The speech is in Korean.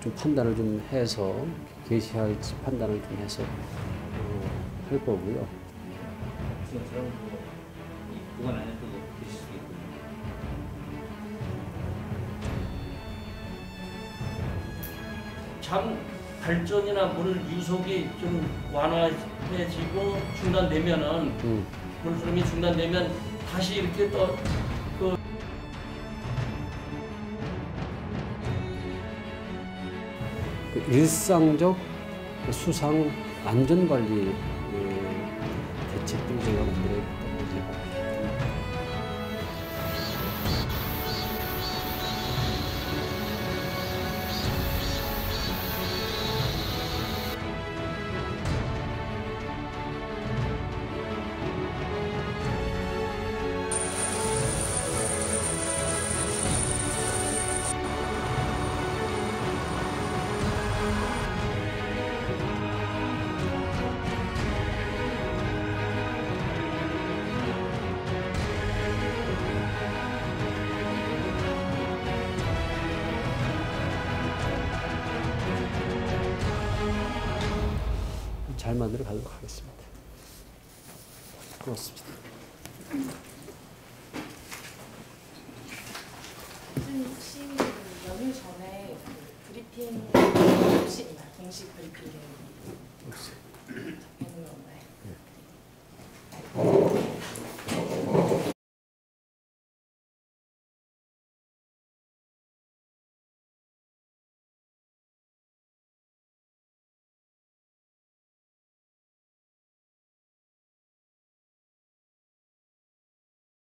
좀 판단을 좀 해서 개시할지 판단을 좀 해서 어, 할 거고요. 장 발전이나 물 유속이 좀 완화해지고 중단되면은 음. 물흐름이 중단되면 다시 이렇게 또 일상적 그 수상 안전 관리 예, 대책들 제가 만들어 잘 만들어 가도록 하겠습니다. 고맙습니다. 선생님 혹시 연휴 전에 그 브리핑 혹시 있나요?